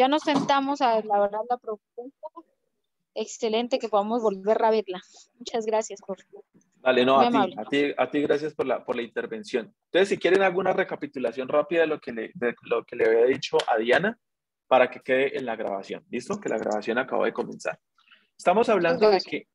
ya nos sentamos a elaborar la propuesta. Excelente que podamos volver a verla. Muchas gracias por. Dale, no, a ti, a ti, a ti, gracias por la, por la intervención. Entonces, si quieren alguna recapitulación rápida de lo que le, de lo que le había dicho a Diana, para que quede en la grabación. ¿Listo? Que la grabación acaba de comenzar. Estamos hablando de que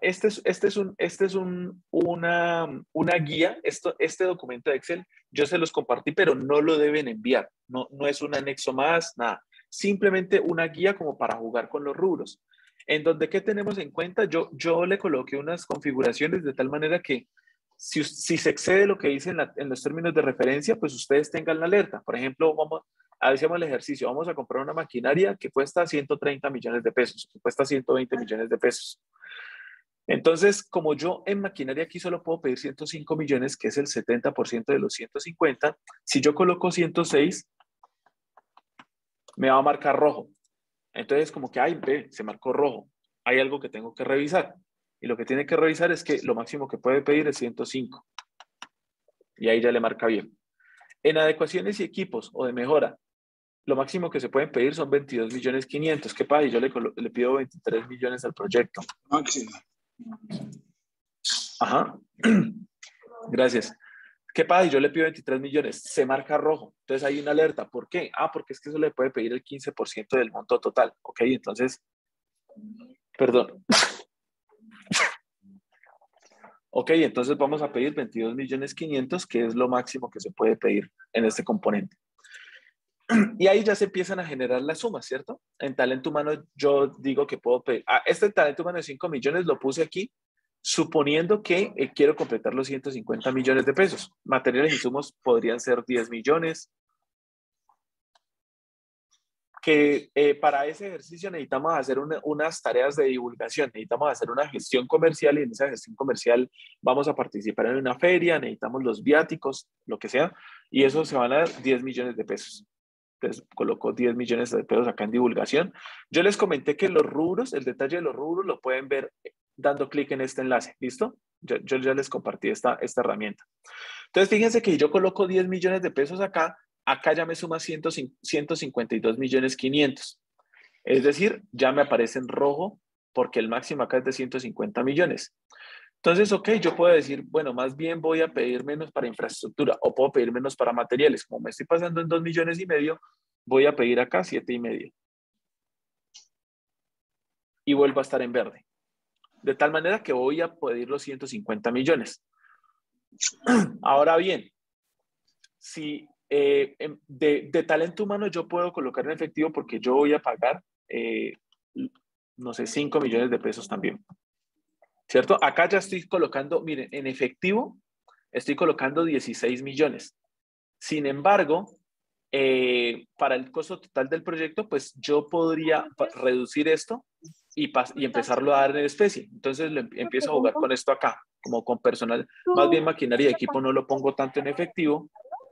este es, este es, un, este es un, una, una guía, esto, este documento de Excel, yo se los compartí, pero no lo deben enviar, no, no es un anexo más, nada, simplemente una guía como para jugar con los rubros. En donde, ¿qué tenemos en cuenta? Yo, yo le coloqué unas configuraciones de tal manera que si, si se excede lo que dice en, los términos de referencia, pues ustedes tengan la alerta. Por ejemplo, vamos, hacemos el ejercicio, vamos a comprar una maquinaria que cuesta 130 millones de pesos, que cuesta 120 millones de pesos. Entonces, como yo en maquinaria aquí solo puedo pedir 105 millones, que es el 70% de los 150, si yo coloco 106, me va a marcar rojo. Entonces, como que, ay, ve, se marcó rojo. Hay algo que tengo que revisar. Y lo que tiene que revisar es que lo máximo que puede pedir es 105. Y ahí ya le marca bien. En adecuaciones y equipos o de mejora, lo máximo que se pueden pedir son 22 millones 500. ¿Qué pasa? Y yo le, le, pido 23 millones al proyecto. Máximo. Ajá. Gracias. ¿Qué pasa? Y yo le pido 23 millones. Se marca rojo. Entonces hay una alerta. ¿Por qué? Ah, porque es que eso le puede pedir el 15% del monto total. Ok, entonces, perdón. Ok, entonces vamos a pedir 22 millones 500, que es lo máximo que se puede pedir en este componente. Y ahí ya se empiezan a generar las sumas, ¿cierto? En talento humano yo digo que puedo pedir, ah, este talento humano de 5 millones lo puse aquí, suponiendo que eh, quiero completar los 150 millones de pesos. Materiales y insumos podrían ser 10 millones. Que eh, para ese ejercicio necesitamos hacer unas tareas de divulgación, necesitamos hacer una gestión comercial y en esa gestión comercial vamos a participar en una feria, necesitamos los viáticos, lo que sea, y eso se van a dar 10 millones de pesos. Entonces colocó 10 millones de pesos acá en divulgación. Yo les comenté que los rubros, el detalle de los rubros lo pueden ver dando clic en este enlace, ¿listo? Yo, ya les compartí esta, esta herramienta. Entonces fíjense que yo coloco 10 millones de pesos acá, acá ya me suma 152 millones 500. Es decir, ya me aparece en rojo porque el máximo acá es de 150 millones. Entonces, ok, yo puedo decir, bueno, más bien voy a pedir menos para infraestructura o puedo pedir menos para materiales. Como me estoy pasando en 2 millones y medio, voy a pedir acá 7 y medio. Y vuelvo a estar en verde. De tal manera que voy a pedir los 150 millones. Ahora bien, si eh, em, de, talento humano yo puedo colocar en efectivo porque yo voy a pagar, eh, no sé, 5 millones de pesos también. ¿cierto? Acá ya estoy colocando, miren, en efectivo estoy colocando 16 millones. Sin embargo, eh, para el costo total del proyecto, pues yo podría reducir esto y, y empezarlo a dar en especie. Entonces empiezo a jugar con esto acá, como con personal, más bien maquinaria y equipo no lo pongo tanto en efectivo,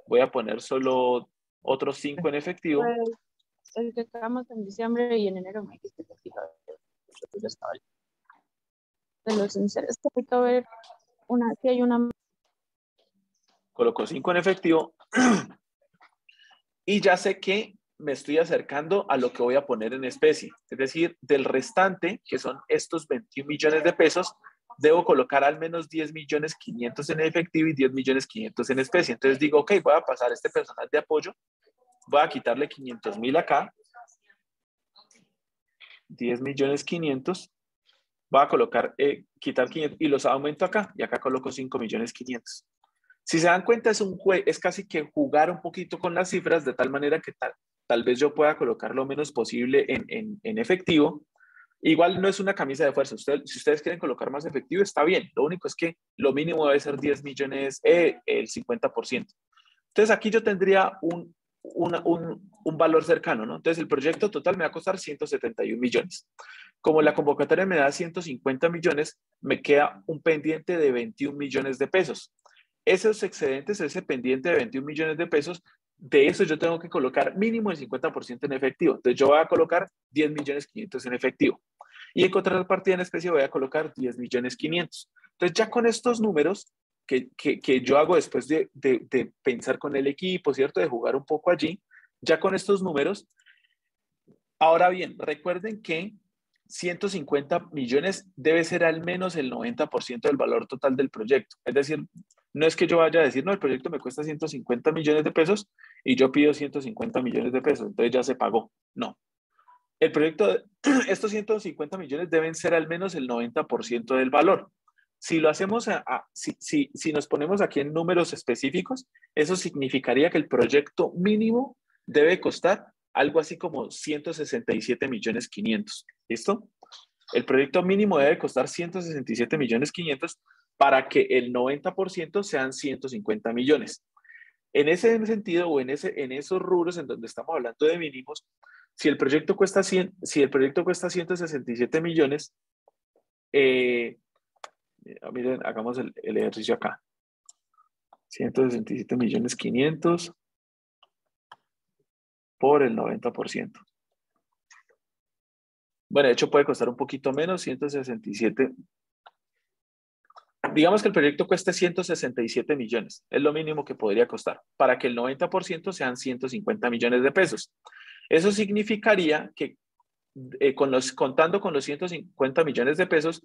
voy a poner solo otros 5 en efectivo. Pues, el que acabamos en diciembre y en enero me dijiste que de los sinceros. que ver una, aquí hay una. Coloco 5 en efectivo y ya sé que me estoy acercando a lo que voy a poner en especie. Es decir, del restante, que son estos 21 millones de pesos, debo colocar al menos 10 millones 500 en efectivo y 10 millones 500 en especie. Entonces digo, ok, voy a pasar este personal de apoyo, voy a quitarle 500 mil acá, 10 millones 500 voy a colocar, eh, quitar 500 y los aumento acá y acá coloco 5 millones 500. Si se dan cuenta, es, un es casi que jugar un poquito con las cifras de tal manera que tal, tal vez yo pueda colocar lo menos posible en, efectivo. Igual no es una camisa de fuerza. Usted, si ustedes quieren colocar más efectivo, está bien. Lo único es que lo mínimo debe ser 10 millones, eh, el 50%. Entonces aquí yo tendría un, un, un, valor cercano, ¿no? Entonces el proyecto total me va a costar 171 millones. Como la convocatoria me da 150 millones, me queda un pendiente de 21 millones de pesos. Esos excedentes, ese pendiente de 21 millones de pesos, de eso yo tengo que colocar mínimo el 50% en efectivo. Entonces yo voy a colocar 10 millones 500 en efectivo. Y en contrapartida en especie voy a colocar 10 millones 500. Entonces ya con estos números que, que, que yo hago después de, de, de pensar con el equipo, ¿cierto? De jugar un poco allí, ya con estos números, Ahora bien, recuerden que 150 millones debe ser al menos el 90% del valor total del proyecto. Es decir, no es que yo vaya a decir, no, el proyecto me cuesta 150 millones de pesos y yo pido 150 millones de pesos, entonces ya se pagó. No. El proyecto, estos 150 millones deben ser al menos el 90% del valor. Si lo hacemos, a, si, si, si nos ponemos aquí en números específicos, eso significaría que el proyecto mínimo debe costar algo así como 167 millones 500. ¿Listo? El proyecto mínimo debe costar 167 millones 500 para que el 90% sean 150 millones. En ese sentido o en, ese, en esos rubros en donde estamos hablando de mínimos, si el proyecto cuesta, 100, si el proyecto cuesta 167 millones, eh, miren, hagamos el, el ejercicio acá. 167 millones 500 por el 90%. Bueno, de hecho puede costar un poquito menos, 167. Digamos que el proyecto cueste 167 millones, es lo mínimo que podría costar, para que el 90% sean 150 millones de pesos. Eso significaría que eh, con los, contando con los 150 millones de pesos,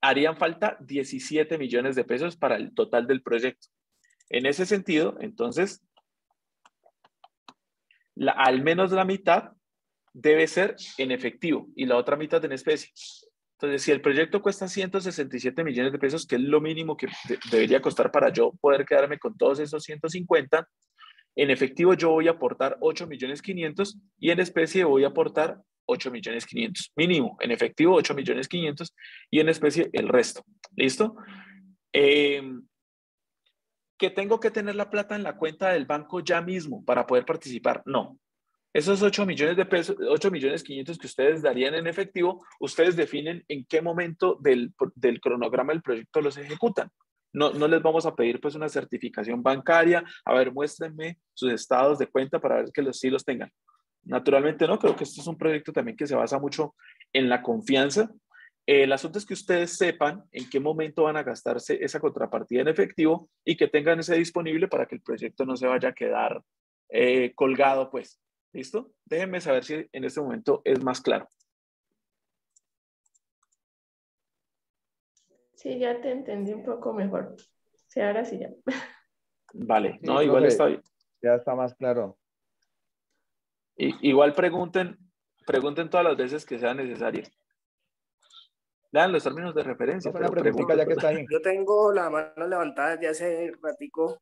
harían falta 17 millones de pesos para el total del proyecto. En ese sentido, entonces, al menos la mitad debe ser en efectivo y la otra mitad en especie. Entonces, si el proyecto cuesta 167 millones de pesos, que es lo mínimo que debería costar para yo poder quedarme con todos esos 150, en efectivo yo voy a aportar 8 millones 500 y en especie voy a aportar 8 millones 500. Mínimo, en efectivo 8 millones 500 y en especie el resto. ¿Listo? Eh, que tengo que tener la plata en la cuenta del banco ya mismo para poder participar. No. Esos 8 millones de pesos, 8 millones 500 que ustedes darían en efectivo, ustedes definen en qué momento del, del cronograma del proyecto los ejecutan. No, no, les vamos a pedir pues una certificación bancaria. A ver, muéstrenme sus estados de cuenta para ver que los sí los tengan. Naturalmente no, creo que esto es un proyecto también que se basa mucho en la confianza el asunto es que ustedes sepan en qué momento van a gastarse esa contrapartida en efectivo y que tengan ese disponible para que el proyecto no se vaya a quedar eh, colgado, pues. ¿Listo? Déjenme saber si en este momento es más claro. Sí, ya te entendí un poco mejor. Sí, ahora sí ya. Vale, no, igual está bien. Ya está más claro. igual pregunten, pregunten todas las veces que sea necesario. Dan los términos de referencia. Yo tengo la mano levantada desde hace ratico.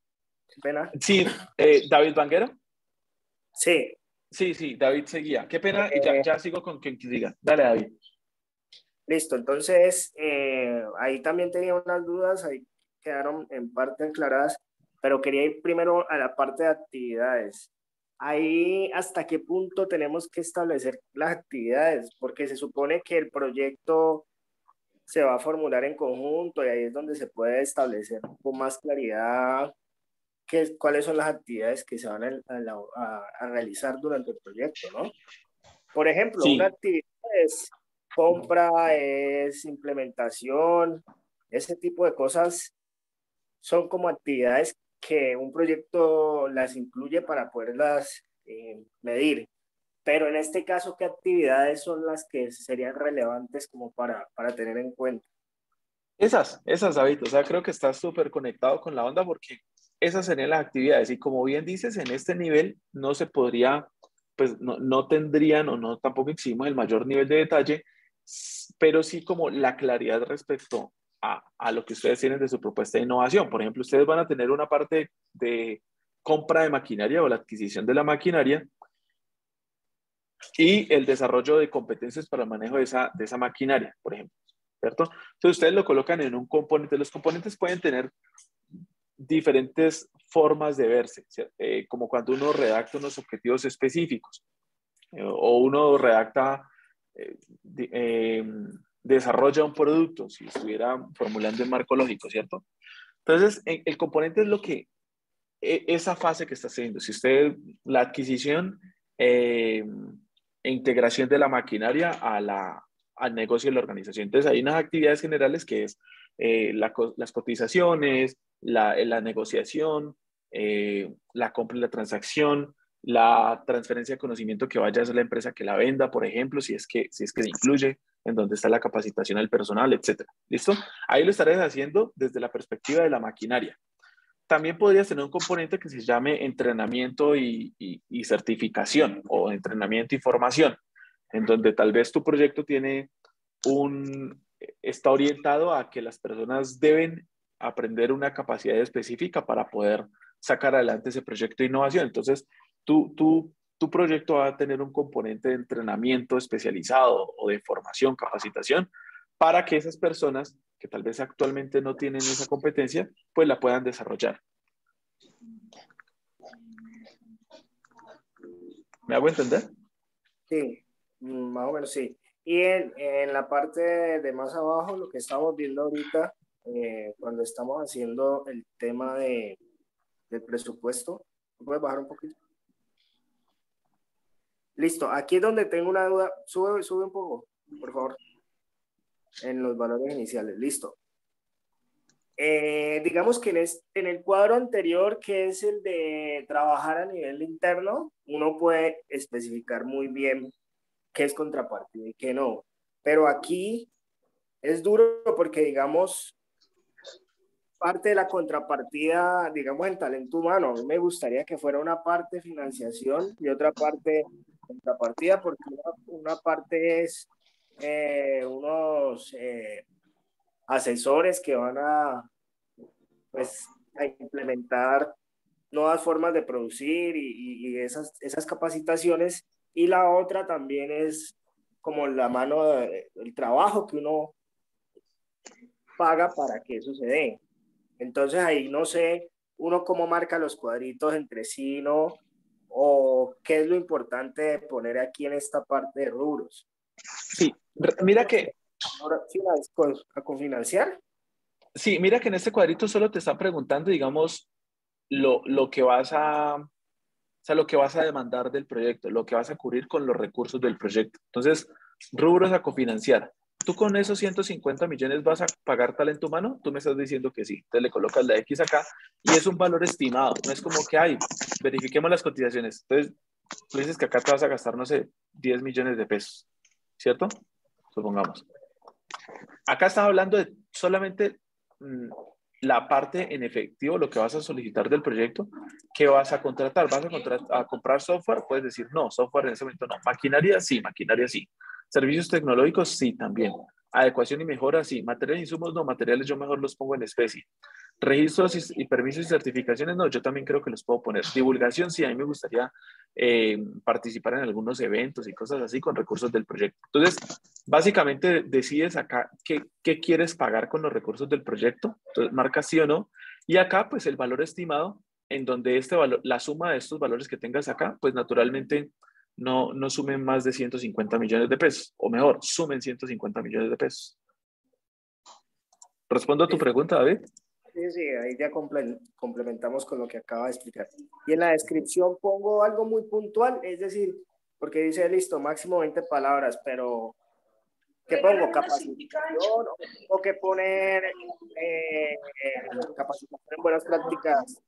Qué pena. Sí, eh, David Banguero. Sí. Sí, sí, David seguía. Qué pena, y ya, eh. ya, sigo con quien diga. Dale, David. Listo, entonces eh, ahí también tenía unas dudas, ahí quedaron en parte aclaradas, pero quería ir primero a la parte de actividades. Ahí, ¿hasta qué punto tenemos que establecer las actividades? Porque se supone que el proyecto se va a formular en conjunto y ahí es donde se puede establecer con más claridad qué, cuáles son las actividades que se van a, a, realizar durante el proyecto, ¿no? Por ejemplo, una actividad es compra, es implementación, ese tipo de cosas son como actividades que un proyecto las incluye para poderlas eh, medir. Pero en este caso, ¿qué actividades son las que serían relevantes como para, para tener en cuenta? Esas, esas, David. O sea, creo que estás súper conectado con la onda porque esas serían las actividades. Y como bien dices, en este nivel no se podría, pues no, no tendrían o no tampoco exigimos el mayor nivel de detalle, pero sí como la claridad respecto a, a, lo que ustedes tienen de su propuesta de innovación. Por ejemplo, ustedes van a tener una parte de compra de maquinaria o la adquisición de la maquinaria y el desarrollo de competencias para el manejo de esa, de esa maquinaria, por ejemplo, ¿cierto? Entonces ustedes lo colocan en un componente. Los componentes pueden tener diferentes formas de verse, eh, como cuando uno redacta unos objetivos específicos eh, o uno redacta, eh, desarrolla un producto, si estuviera formulando el marco lógico, ¿cierto? Entonces, el componente es lo que, e, esa fase que está haciendo. Si usted, la adquisición, e integración de la maquinaria a la, al negocio de la organización. Entonces, hay unas actividades generales que es eh, las cotizaciones, la, la negociación, eh, la compra y la transacción, la transferencia de conocimiento que vaya a hacer la empresa que la venda, por ejemplo, si es que, si es que se incluye, en donde está la capacitación del personal, etcétera. ¿Listo? Ahí lo estaré haciendo desde la perspectiva de la maquinaria. También podrías tener un componente que se llame entrenamiento y, y certificación o entrenamiento y formación, en donde tal vez tu proyecto tiene un, está orientado a que las personas deben aprender una capacidad específica para poder sacar adelante ese proyecto de innovación. Entonces, tú, tú, tu proyecto va a tener un componente de entrenamiento especializado o de formación, capacitación, para que esas personas que tal vez actualmente no tienen esa competencia, pues la puedan desarrollar. ¿Me hago entender? Sí, más o menos sí. Y en, en la parte de más abajo, lo que estamos viendo ahorita, eh, cuando estamos haciendo el tema de, del presupuesto, ¿puedes bajar un poquito? Listo, aquí es donde tengo una duda. Sube, sube un poco, por favor. En los valores iniciales, listo. Eh, digamos que en, en el cuadro anterior, que es el de trabajar a nivel interno, uno puede especificar muy bien qué es contrapartida y qué no. Pero aquí es duro porque, digamos, parte de la contrapartida, digamos, en talento humano, a mí me gustaría que fuera una parte financiación y otra parte contrapartida, porque una, parte es eh, unos eh, asesores que van a, pues, a implementar nuevas formas de producir y, y, esas, esas capacitaciones. Y la otra también es como la mano, el trabajo que uno paga para que eso se dé. Entonces ahí no sé uno cómo marca los cuadritos entre sí, ¿no? ¿O qué es lo importante de poner aquí en esta parte de rubros? Sí, mira que... ¿A cofinanciar? Sí, mira que en este cuadrito solo te está preguntando, digamos, lo, lo que vas a... O sea, lo que vas a demandar del proyecto, lo que vas a cubrir con los recursos del proyecto. Entonces, rubros a cofinanciar. ¿Tú con esos 150 millones vas a pagar talento humano? Tú me estás diciendo que sí. Entonces le colocas la X acá y es un valor estimado. No es como que, hay, verifiquemos las cotizaciones. Entonces, tú dices que acá te vas a gastar, no sé, 10 millones de pesos, ¿cierto? Supongamos. Acá estás hablando de solamente mm, la parte en efectivo, lo que vas a solicitar del proyecto, que vas a contratar. ¿Vas a, a comprar software? Puedes decir, no, software en ese momento no. Maquinaria, sí, maquinaria, sí. Servicios tecnológicos, sí, también. Adecuación y mejora, sí. Materiales y insumos, no. Materiales yo mejor los pongo en especie. Registros y, permisos y certificaciones, no, yo también creo que los puedo poner. Divulgación, sí, a mí me gustaría eh, participar en algunos eventos y cosas así con recursos del proyecto. Entonces, básicamente decides acá qué, qué quieres pagar con los recursos del proyecto. Entonces, marca sí o no. Y acá, pues el valor estimado, en donde este valor, la suma de estos valores que tengas acá, pues naturalmente no, no sumen más de 150 millones de pesos, o mejor, sumen 150 millones de pesos. ¿Respondo a tu pregunta, David? Sí, sí, ahí ya complementamos con lo que acaba de explicar. Y en la descripción pongo algo muy puntual, es decir, porque dice listo, máximo 20 palabras, pero ¿qué pongo? Capacitación o, que poner eh, capacitación en buenas prácticas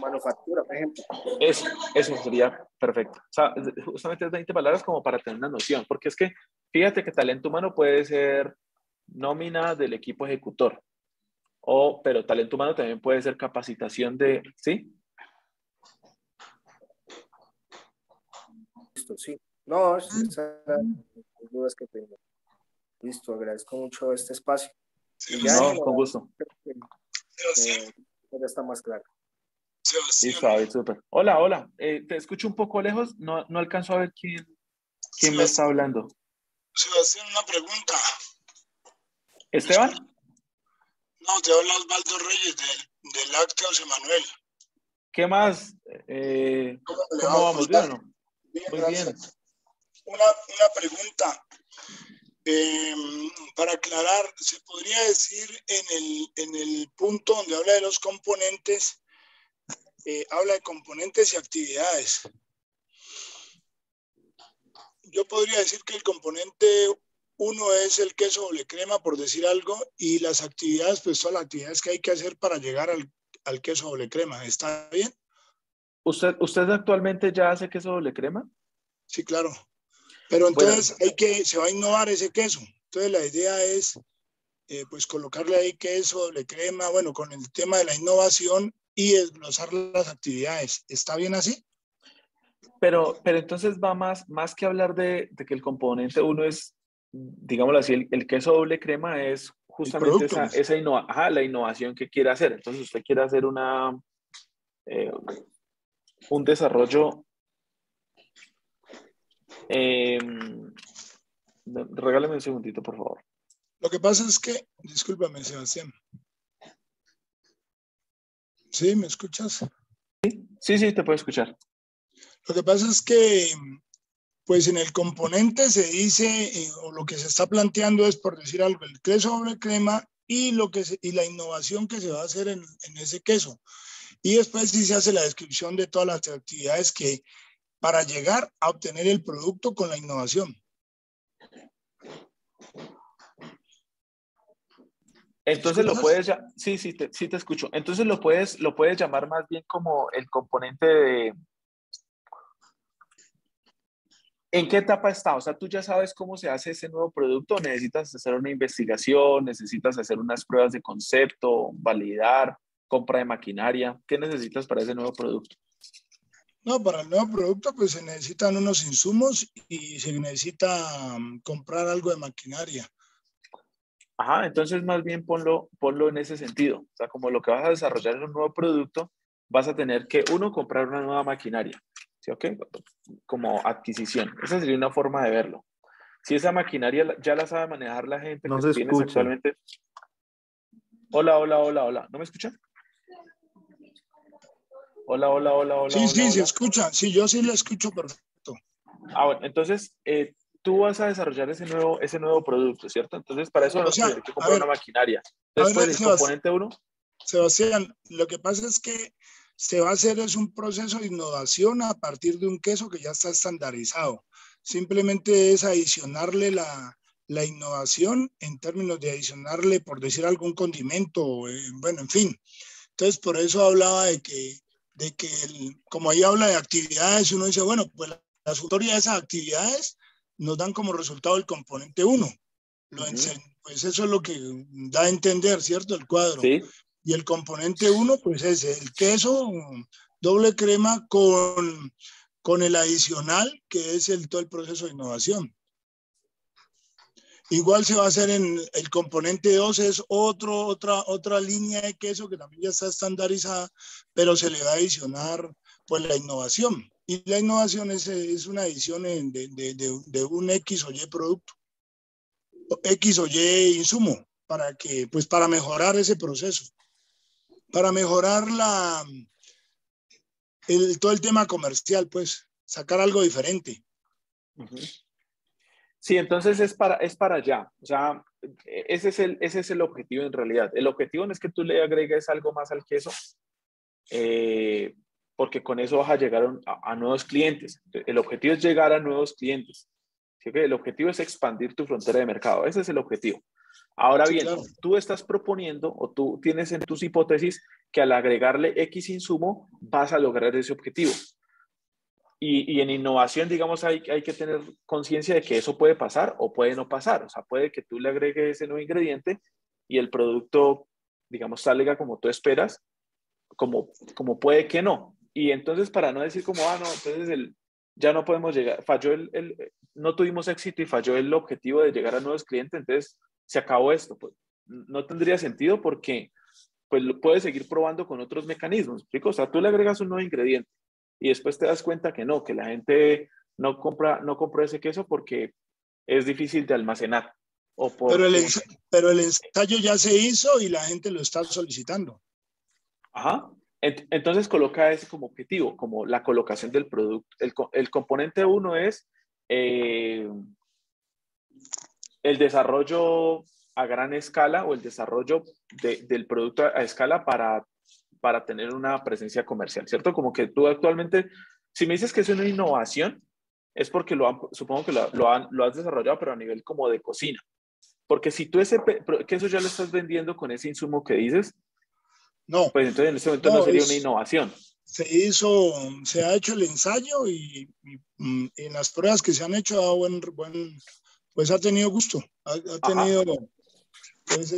manufactura, por ejemplo. Eso, eso sería perfecto. O sea, justamente 20 palabras como para tener una noción, porque es que fíjate que talento humano puede ser nómina del equipo ejecutor, o, pero talento humano también puede ser capacitación de, ¿sí? Listo, sí. No, esas son las dudas que tengo. Listo, agradezco mucho este espacio. no, con gusto. Eh, ya está más claro. Hola, hola. Eh, te escucho un poco lejos. No, no alcanzo a ver quién, quién me está hablando. Sebastián, una pregunta. ¿Esteban? No, te habla Osvaldo Reyes del, del Lácteos Emanuel. ¿Qué más? Eh, ¿Cómo, vamos? ¿Bien o no? Muy bien. Una, una pregunta. Em, para aclarar, se podría decir en el, en el punto donde habla de los componentes, eh, habla de componentes y actividades. Yo podría decir que el componente uno es el queso doble crema, por decir algo, y las actividades, pues todas las actividades que hay que hacer para llegar al, al queso doble crema. ¿Está bien? ¿Usted, ¿Usted actualmente ya hace queso doble crema? Sí, claro. Pero entonces hay que, se va a innovar ese queso. Entonces la idea es, eh, pues, colocarle ahí queso, doble crema, bueno, con el tema de la innovación y desglosar las actividades. ¿Está bien así? Pero, pero entonces va más, más que hablar de, de que el componente uno es, digámoslo así, el, queso doble crema es justamente esa, esa la innovación que quiere hacer. Entonces usted quiere hacer una, eh, un desarrollo eh, regálame un segundito, por favor. Lo que pasa es que, discúlpame, Sebastián. ¿Sí? ¿Me escuchas? Sí, sí, te puedo escuchar. Lo que pasa es que, pues en el componente se dice, eh, o lo que se está planteando es, por decir algo, el queso sobre crema y, lo que y la innovación que se va a hacer en, en ese queso. Y después sí se hace la descripción de todas las actividades que para llegar a obtener el producto con la innovación. Entonces lo puedes, sí, sí te, sí te escucho. Entonces lo puedes, lo puedes llamar más bien como el componente de, ¿En qué etapa está? O sea, tú ya sabes cómo se hace ese nuevo producto, necesitas hacer una investigación, necesitas hacer unas pruebas de concepto, validar, compra de maquinaria. ¿Qué necesitas para ese nuevo producto? No, para el nuevo producto pues se necesitan unos insumos y se necesita mm, comprar algo de maquinaria. Ajá, entonces más bien ponlo, ponlo en ese sentido. O sea, como lo que vas a desarrollar en un nuevo producto, vas a tener que, uno, comprar una nueva maquinaria. ¿Sí? ¿Ok? Como adquisición. Esa sería una forma de verlo. Si esa maquinaria ya la sabe manejar la gente no que tiene actualmente. Hola, hola, hola, hola. ¿No me escuchan? Hola, hola, hola, hola. Sí, sí, se escucha. Sí, yo sí le escucho perfecto. Ah, bueno, entonces eh, tú vas a desarrollar ese nuevo, ese nuevo producto, ¿cierto? Entonces, para eso vas a que comprar una maquinaria. Después, el componente uno. Sebastián, lo que pasa es que se va a hacer es un proceso de innovación a partir de un queso que ya está estandarizado. Simplemente es adicionarle la, la innovación en términos de adicionarle, por decir algún condimento, eh, bueno, en fin. Entonces, por eso hablaba de que de que, como ahí habla de actividades, uno dice, bueno, pues la sumatoria de esas actividades nos dan como resultado el componente 1. Pues eso es lo que da a entender, ¿cierto? El cuadro. Y el componente 1, pues es el queso, doble crema con, con el adicional, que es el, todo el proceso de innovación. Igual se va a hacer en el componente 2, es otro, otra, otra línea de queso que también ya está estandarizada, pero se le va a adicionar pues la innovación. Y la innovación es, es una adición de, de, de, un X o Y producto, X o Y insumo, para que, pues para mejorar ese proceso, para mejorar la, el, todo el tema comercial, pues sacar algo diferente. Sí, entonces es para, es para allá. O sea, ese es, el, ese es el objetivo en realidad. El objetivo no es que tú le agregues algo más al queso, eh, porque con eso vas a llegar a, nuevos clientes. El objetivo es llegar a nuevos clientes. El objetivo es expandir tu frontera de mercado. Ese es el objetivo. Ahora bien, tú estás proponiendo o tú tienes en tus hipótesis que al agregarle X insumo vas a lograr ese objetivo. Y, en innovación, digamos, hay, hay que tener conciencia de que eso puede pasar o puede no pasar. O sea, puede que tú le agregues ese nuevo ingrediente y el producto, digamos, salga como tú esperas, como, como puede que no. Y entonces, para no decir como, ah, no, entonces el, ya no podemos llegar, falló el, el, no tuvimos éxito y falló el objetivo de llegar a nuevos clientes, entonces se acabó esto. Pues no tendría sentido porque pues puedes seguir probando con otros mecanismos. O sea, tú le agregas un nuevo ingrediente y después te das cuenta que no, que la gente no compra, no compra ese queso porque es difícil de almacenar. O pero, el pero el ensayo ya se hizo y la gente lo está solicitando. Ajá. Entonces coloca ese como objetivo, como la colocación del producto. El, el componente uno es eh, el desarrollo a gran escala o el desarrollo de, del producto a escala para para tener una presencia comercial, ¿cierto? Como que tú actualmente, si me dices que es una innovación, es porque lo han, supongo que lo, lo, han, lo has desarrollado, pero a nivel como de cocina. Porque si tú ese queso ya lo estás vendiendo con ese insumo que dices, no, pues entonces en ese momento no, sería una innovación. se hizo, se ha hecho el ensayo y, mm, en las pruebas que se han hecho ha buen, buen pues ha tenido gusto, ha, tenido... Pues,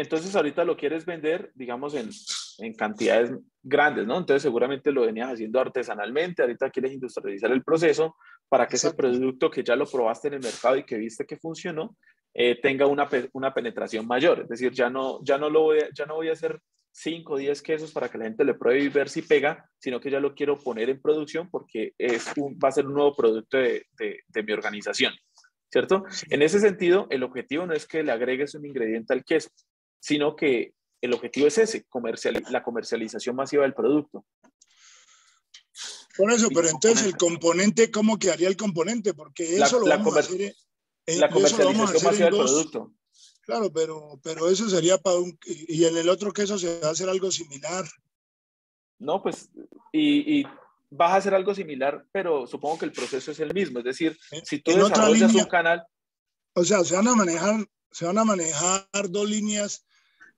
Entonces ahorita lo quieres vender, digamos, en, en cantidades grandes, ¿no? Entonces seguramente lo venías haciendo artesanalmente, ahorita quieres industrializar el proceso para que ese producto que ya lo probaste en el mercado y que viste que funcionó, eh, tenga una, una, penetración mayor. Es decir, ya no, ya no, lo voy a, ya no voy a hacer 5 o 10 quesos para que la gente le pruebe y ver si pega, sino que ya lo quiero poner en producción porque es un, va a ser un nuevo producto de, de, mi organización, ¿cierto? En ese sentido, el objetivo no es que le agregues un ingrediente al queso, sino que el objetivo es ese, comercial, la comercialización masiva del producto. Por eso, pero entonces el componente, ¿cómo quedaría el componente? Porque eso lo vamos a hacer, la comercialización masiva del producto. Claro, pero, pero eso sería para un... Y en el otro queso se va a hacer algo similar. No, pues, y, y vas a hacer algo similar, pero supongo que el proceso es el mismo. Es decir, si tú desarrollas un canal... O sea, se van a manejar, se van a manejar dos líneas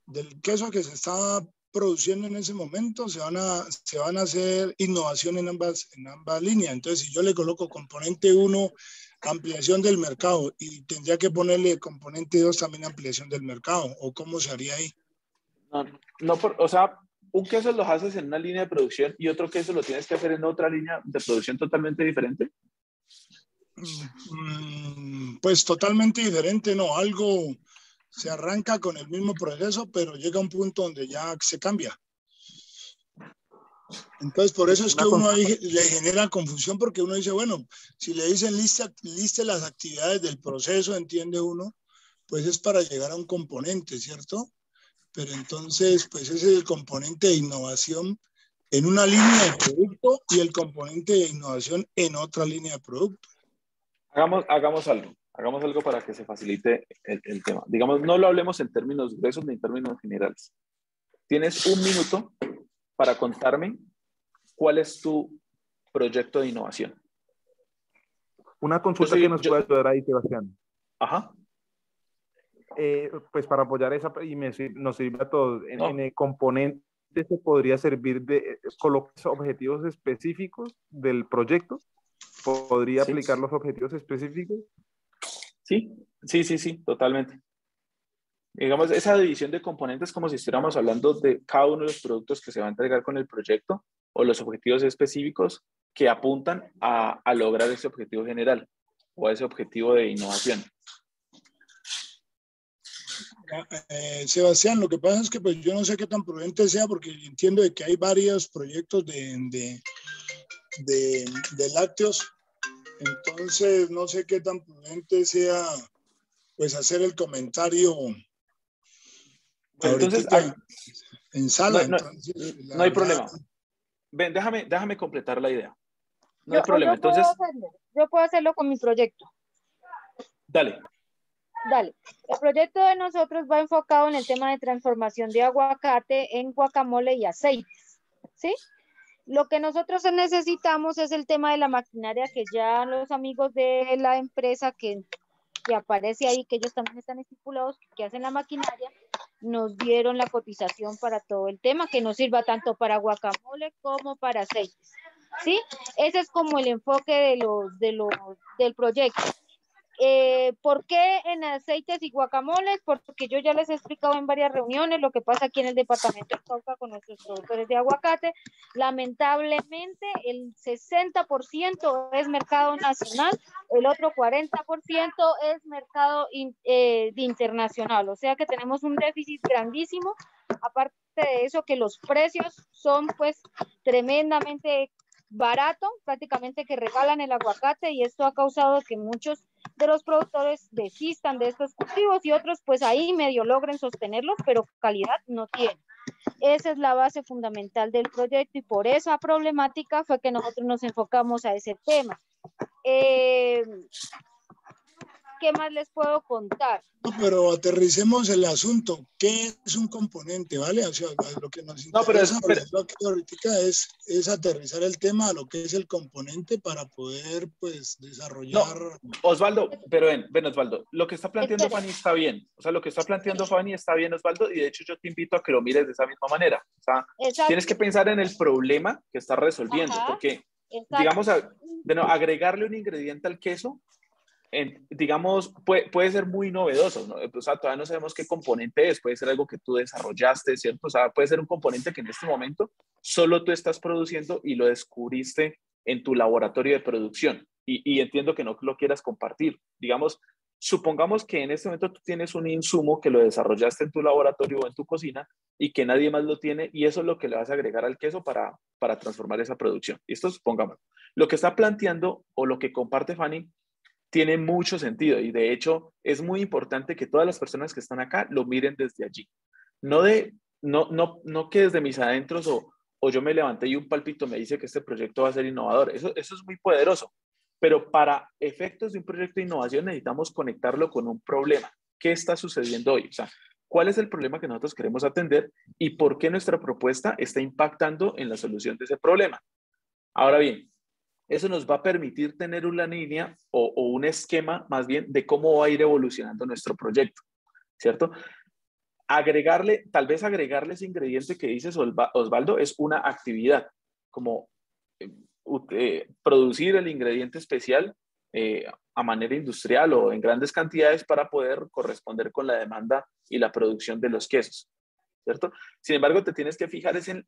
del queso que se está produciendo en ese momento, se van a, se van a hacer innovación en ambas, en ambas líneas. Entonces, si yo le coloco componente 1 ampliación del mercado y tendría que ponerle componente 2 también ampliación del mercado o cómo se haría ahí. No, no o sea, un queso lo haces en una línea de producción y otro queso lo tienes que hacer en otra línea de producción totalmente diferente. Mm, pues totalmente diferente, no, algo se arranca con el mismo proceso, pero llega a un punto donde ya se cambia. Entonces, por eso es que uno ahí le genera confusión porque uno dice, bueno, si le dicen lista, liste las actividades del proceso, entiende uno, pues es para llegar a un componente, ¿cierto? Pero entonces, pues ese es el componente de innovación en una línea de producto y el componente de innovación en otra línea de producto. Hagamos, hagamos algo, hagamos algo para que se facilite el, el tema. Digamos, no lo hablemos en términos gruesos ni en términos generales. Tienes un minuto para contarme cuál es tu proyecto de innovación. Una consulta que nos puede ayudar ahí, Sebastián. Ajá. Eh, pues para apoyar esa, y nos sirve a todos, en, el componente se podría servir de colocar objetivos específicos del proyecto. ¿Podría aplicar los objetivos específicos? Sí, sí, sí, sí, totalmente digamos, esa división de componentes como si estuviéramos hablando de cada uno de los productos que se va a entregar con el proyecto o los objetivos específicos que apuntan a, lograr ese objetivo general o ese objetivo de innovación. Eh, Sebastián, lo que pasa es que pues yo no sé qué tan prudente sea porque entiendo de que hay varios proyectos de, de, de, de lácteos, entonces no sé qué tan prudente sea pues hacer el comentario entonces, en sala, no, hay problema. Ven, déjame, déjame completar la idea. No hay problema. entonces, yo puedo hacerlo con mi proyecto. Dale. Dale. El proyecto de nosotros va enfocado en el tema de transformación de aguacate en guacamole y aceites. ¿Sí? Lo que nosotros necesitamos es el tema de la maquinaria que ya los amigos de la empresa que, que aparece ahí, que ellos también están estipulados, que hacen la maquinaria, nos dieron la cotización para todo el tema, que nos sirva tanto para guacamole como para aceites. ¿Sí? Ese es como el enfoque de los, de los, del proyecto. Eh, ¿Por qué en aceites y guacamoles? Porque yo ya les he explicado en varias reuniones lo que pasa aquí en el departamento de Cauca con nuestros productores de aguacate. Lamentablemente, el 60% es mercado nacional, el otro 40% es mercado eh, internacional. O sea que tenemos un déficit grandísimo. Aparte de eso, que los precios son pues tremendamente barato, prácticamente que regalan el aguacate y esto ha causado que muchos de los productores desistan de estos cultivos y otros pues ahí medio logren sostenerlos, pero calidad no tienen. Esa es la base fundamental del proyecto y por esa problemática fue que nosotros nos enfocamos a ese tema. Eh, ¿qué más les puedo contar? No, pero aterricemos el asunto. ¿Qué es un componente, vale? O sea, lo que nos interesa no, pero es, ahorita es, es aterrizar el tema a lo que es el componente para poder, pues, desarrollar... Osvaldo, pero ven, ven, Osvaldo, lo que está planteando Fanny está bien. O sea, lo que está planteando Fanny está bien, Osvaldo, y de hecho yo te invito a que lo mires de esa misma manera. O sea, tienes que pensar en el problema que estás resolviendo, porque, digamos, bueno, agregarle un ingrediente al queso digamos, puede, puede, ser muy novedoso, ¿no? O todavía no sabemos qué componente es, puede ser algo que tú desarrollaste, ¿cierto? O sea, puede ser un componente que en este momento solo tú estás produciendo y lo descubriste en tu laboratorio de producción. Y, y entiendo que no lo quieras compartir. Digamos, supongamos que en este momento tú tienes un insumo que lo desarrollaste en tu laboratorio o en tu cocina y que nadie más lo tiene y eso es lo que le vas a agregar al queso para, para transformar esa producción. Y esto supongamos. Lo que está planteando o lo que comparte Fanny tiene mucho sentido y de hecho es muy importante que todas las personas que están acá lo miren desde allí. No, de, no, no, no que desde mis adentros o, o yo me levanté y un palpito me dice que este proyecto va a ser innovador. Eso, eso es muy poderoso. Pero para efectos de un proyecto de innovación necesitamos conectarlo con un problema. ¿Qué está sucediendo hoy? O sea, ¿cuál es el problema que nosotros queremos atender y por qué nuestra propuesta está impactando en la solución de ese problema? Ahora bien, eso nos va a permitir tener una línea o, un esquema más bien de cómo va a ir evolucionando nuestro proyecto, ¿cierto? Agregarle, tal vez agregarle ese ingrediente que dices Osvaldo es una actividad, como eh, eh, producir el ingrediente especial eh, a manera industrial o en grandes cantidades para poder corresponder con la demanda y la producción de los quesos, ¿cierto? Sin embargo, te tienes que fijar en,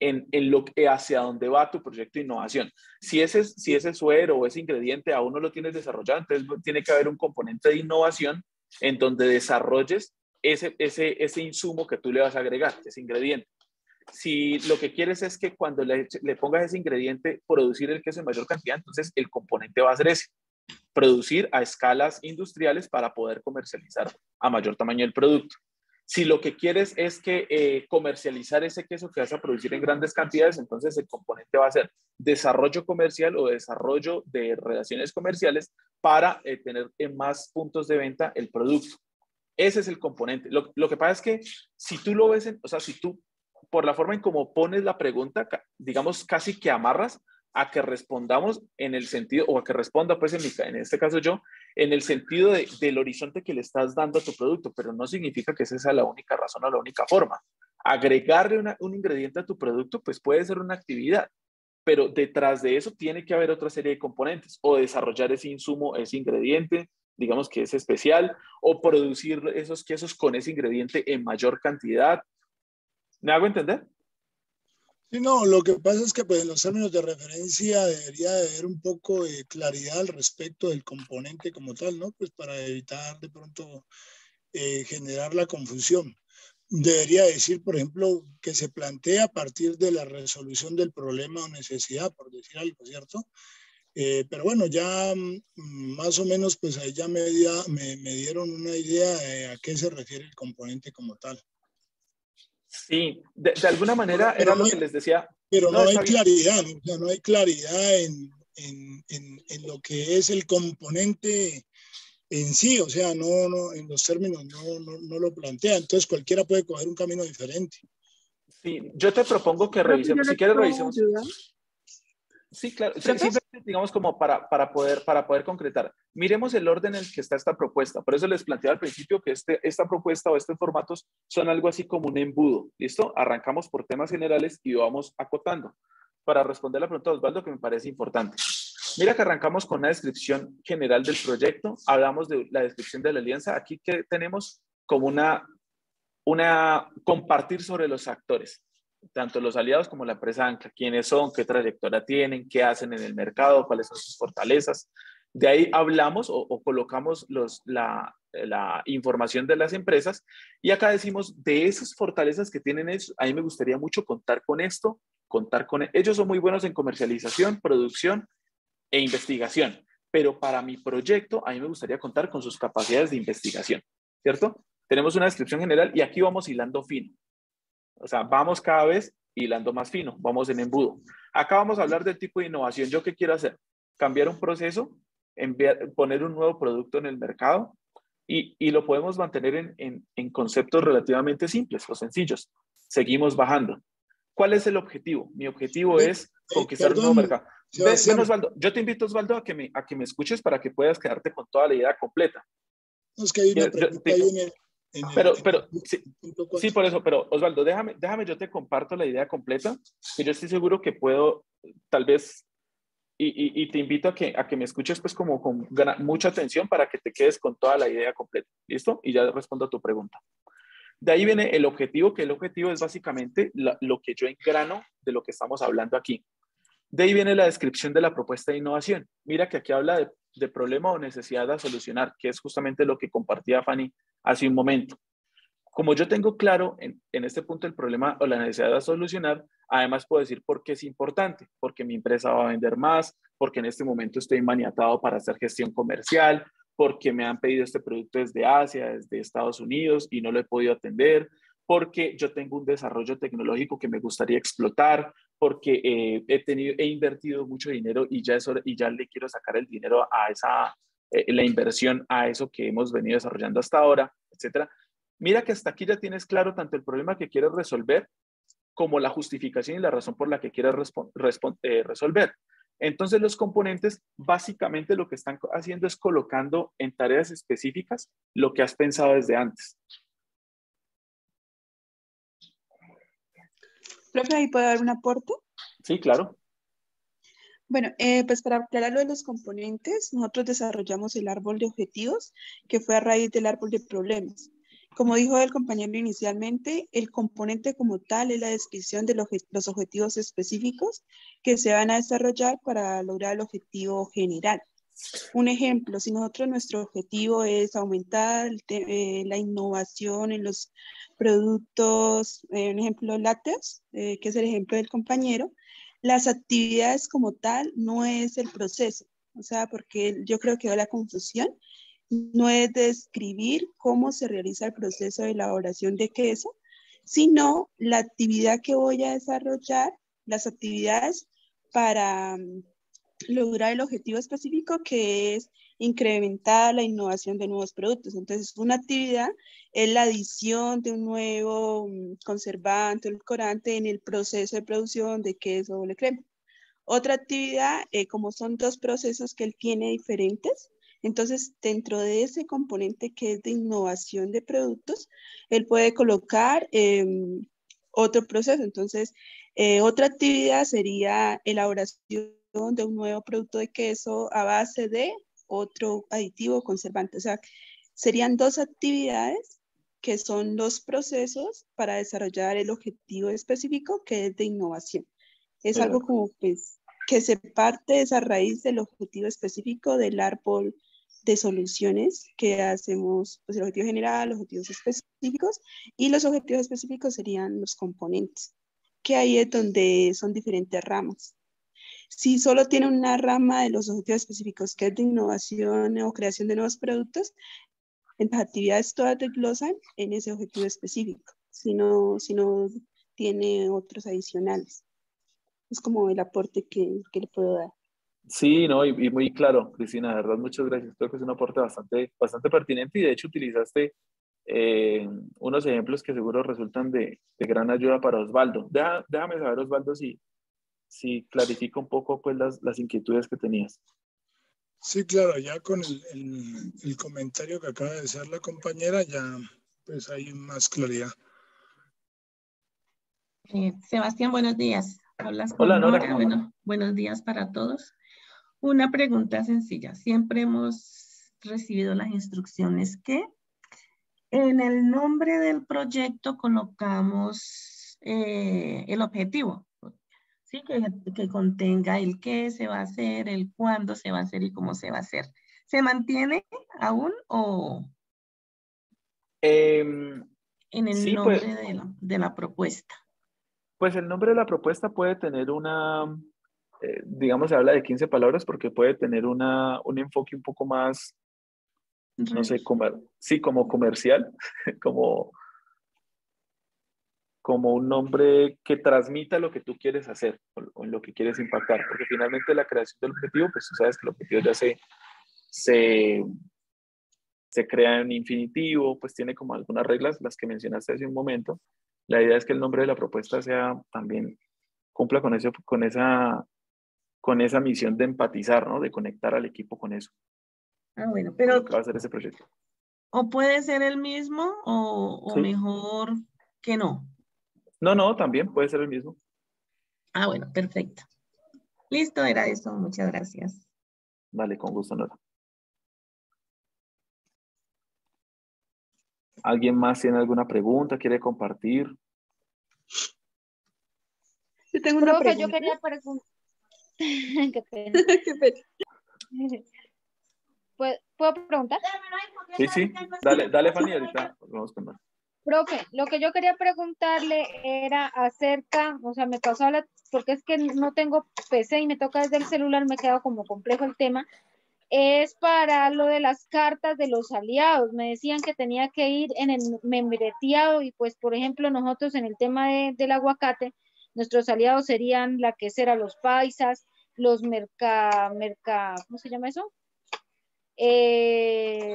en, en, lo hacia dónde va tu proyecto de innovación. Si ese, si ese suero o ese ingrediente aún no lo tienes desarrollado, entonces tiene que haber un componente de innovación en donde desarrolles ese, ese, ese insumo que tú le vas a agregar, ese ingrediente. Si lo que quieres es que cuando le, le pongas ese ingrediente, producir el queso en mayor cantidad, entonces el componente va a ser ese, producir a escalas industriales para poder comercializar a mayor tamaño el producto. Si lo que quieres es que eh, comercializar ese queso que vas a producir en grandes cantidades, entonces el componente va a ser desarrollo comercial o desarrollo de relaciones comerciales para eh, tener en más puntos de venta el producto. Ese es el componente. Lo, lo, que pasa es que si tú lo ves, o sea, si tú, por la forma en cómo pones la pregunta, digamos, casi que amarras a que respondamos en el sentido, o a que responda, pues en, mi, en este caso yo, en el sentido del horizonte que le estás dando a tu producto, pero no significa que esa sea la única razón o la única forma. Agregarle un ingrediente a tu producto, pues puede ser una actividad, pero detrás de eso tiene que haber otra serie de componentes, o desarrollar ese insumo, ese ingrediente, digamos que es especial, o producir esos quesos con ese ingrediente en mayor cantidad. ¿Me hago entender? Sí, no, lo que pasa es que pues, en los términos de referencia debería de haber un poco de claridad al respecto del componente como tal, ¿no? Pues para evitar de pronto eh, generar la confusión. Debería decir, por ejemplo, que se plantea a partir de la resolución del problema o necesidad, por decir algo, ¿cierto? Eh, pero bueno, ya mm, más o menos, pues ahí ya me, me, me dieron una idea de a qué se refiere el componente como tal. Sí, de, alguna manera era lo que les decía. Pero no, hay claridad, o sea, no hay claridad en, en, en, lo que es el componente en sí, o sea, no, no en los términos no, no, no, lo plantea, entonces cualquiera puede coger un camino diferente. Sí, yo te propongo que revisemos, si quieres revisemos. Sí, claro. Simplemente, digamos, como para, para, poder, para poder concretar. Miremos el orden en el que está esta propuesta. Por eso les planteaba al principio que este, esta propuesta o estos formatos son algo así como un embudo. ¿Listo? Arrancamos por temas generales y vamos acotando. Para responder la pregunta de Osvaldo, que me parece importante. Mira que arrancamos con una descripción general del proyecto. Hablamos de la descripción de la alianza. Aquí que tenemos como una, una compartir sobre los actores tanto los aliados como la empresa ANCA, quiénes son, qué trayectoria tienen, qué hacen en el mercado, cuáles son sus fortalezas. De ahí hablamos o, colocamos los, la, la, información de las empresas y acá decimos de esas fortalezas que tienen ellos, a mí me gustaría mucho contar con esto, contar con ellos son muy buenos en comercialización, producción e investigación, pero para mi proyecto a mí me gustaría contar con sus capacidades de investigación, ¿cierto? Tenemos una descripción general y aquí vamos hilando fino. O sea, vamos cada vez hilando más fino, vamos en embudo. Acá vamos a hablar del tipo de innovación. ¿Yo qué quiero hacer? Cambiar un proceso enviar, poner un nuevo producto en el mercado y, y lo podemos mantener en, en, en, conceptos relativamente simples o sencillos. Seguimos bajando. ¿Cuál es el objetivo? Mi objetivo es conquistar un nuevo mercado. Ven, Osvaldo, yo te invito, Osvaldo, a que, me, a que me escuches para que puedas quedarte con toda la idea completa. Es que hay una pregunta ahí en el, pero, pero, sí, sí, por eso, pero Osvaldo, déjame, déjame, yo te comparto la idea completa, que yo estoy seguro que puedo, tal vez, y, y, y te invito a que, a que me escuches pues como con mucha atención para que te quedes con toda la idea completa, ¿listo? Y ya respondo a tu pregunta. De ahí viene el objetivo, que el objetivo es básicamente la, lo que yo engrano de lo que estamos hablando aquí. De ahí viene la descripción de la propuesta de innovación. Mira que aquí habla de, de problema o necesidad a solucionar, que es justamente lo que compartía Fanny hace un momento. Como yo tengo claro en, en, este punto el problema o la necesidad de solucionar, además puedo decir por qué es importante, porque mi empresa va a vender más, porque en este momento estoy maniatado para hacer gestión comercial, porque me han pedido este producto desde Asia, desde Estados Unidos y no lo he podido atender, porque yo tengo un desarrollo tecnológico que me gustaría explotar, porque eh, he, tenido, he invertido mucho dinero y ya, eso, y ya le quiero sacar el dinero a esa, eh, la inversión a eso que hemos venido desarrollando hasta ahora, etcétera. Mira que hasta aquí ya tienes claro tanto el problema que quieres resolver como la justificación y la razón por la que quieres eh, resolver. Entonces los componentes básicamente lo que están haciendo es colocando en tareas específicas lo que has pensado desde antes. Profe, ¿ahí puedo dar un aporte? Sí, claro. Bueno, eh, pues para aclarar lo de los componentes, nosotros desarrollamos el árbol de objetivos, que fue a raíz del árbol de problemas. Como dijo el compañero inicialmente, el componente como tal es la descripción de los objetivos específicos que se van a desarrollar para lograr el objetivo general. Un ejemplo, si nosotros nuestro objetivo es aumentar eh, la innovación en los productos, eh, un ejemplo, lácteos, que es el ejemplo del compañero, las actividades como tal no es el proceso, o sea, porque yo creo que la confusión no es describir cómo se realiza el proceso de elaboración de queso, sino la actividad que voy a desarrollar, las actividades para lograr el objetivo específico que es incrementar la innovación de nuevos productos. Entonces, una actividad es la adición de un nuevo mm, conservante o edulcorante en el proceso de producción de queso o crema. Otra actividad, eh, como son dos procesos que él tiene diferentes, entonces dentro de ese componente que es de innovación de productos, él puede colocar em, otro proceso. Entonces, eh, otra actividad sería elaboración de un nuevo producto de queso a base de otro aditivo conservante. O sea, serían dos actividades que son los procesos para desarrollar el objetivo específico que es de innovación. Es algo como pues, que se parte de esa raíz del objetivo específico del árbol de soluciones que hacemos, pues el objetivo general, los objetivos específicos y los objetivos específicos serían los componentes, que ahí es donde son diferentes ramas. Si solo tiene una rama de los objetivos específicos, que es de innovación o creación de nuevos productos, en las actividades todas desglosan en ese objetivo específico, si no, si no tiene otros adicionales. Es como el aporte que, que le puedo dar. Sí, no, y, muy claro, Cristina, de verdad, muchas gracias. Creo que es un aporte bastante, bastante pertinente y de hecho utilizaste eh, unos ejemplos que seguro resultan de, de gran ayuda para Osvaldo. déjame saber, Osvaldo, si, si clarifica un poco pues, las, las inquietudes que tenías. Sí, claro, ya con el, el, el, comentario que acaba de hacer la compañera, ya pues hay más claridad. Eh, Sebastián, buenos días. Hola, Nora. Bueno, buenos días para todos. Una pregunta sencilla. Siempre hemos recibido las instrucciones que en el nombre del proyecto colocamos eh, el objetivo. ¿Sí? Que, contenga el qué se va a hacer, el cuándo se va a hacer y cómo se va a hacer. ¿Se mantiene aún o em, en el nombre pues de, la, de, la, propuesta? Pues el nombre de la propuesta puede tener una, eh, digamos, se habla de 15 palabras porque puede tener una, un enfoque un poco más, no sé, comer, sí, como comercial, como como un nombre que transmita lo que tú quieres hacer o, en lo que quieres impactar, porque finalmente la creación del objetivo, pues tú sabes que el objetivo ya se, se, se crea en infinitivo, pues tiene como algunas reglas, las que mencionaste hace un momento. La idea es que el nombre de la propuesta sea también cumpla con, eso, con, esa, con esa misión de empatizar, ¿no? De conectar al equipo con eso. Ah, bueno, pero... va a ser ese proyecto. O puede ser el mismo o, o mejor que no. No, no, también puede ser el mismo. Ah, bueno, perfecto. Listo, era eso. Muchas gracias. Vale, con gusto, Nora. ¿Alguien más tiene alguna pregunta? ¿Quiere compartir? Yo tengo una pregunta. Yo quería preguntar. Qué pena. Qué pena. ¿Puedo preguntar? Sí, sí. Dale, dale Fanny, ahorita vamos con más. Profe, lo que yo quería preguntarle era acerca, o sea, me pasó la, porque es que no tengo PC y me toca desde el celular, me queda como complejo el tema, es para lo de las cartas de los aliados. Me decían que tenía que ir en el membreteado y pues, por ejemplo, nosotros en el tema del aguacate, nuestros aliados serían la que será los paisas, los merca, ¿cómo se llama eso? Eh,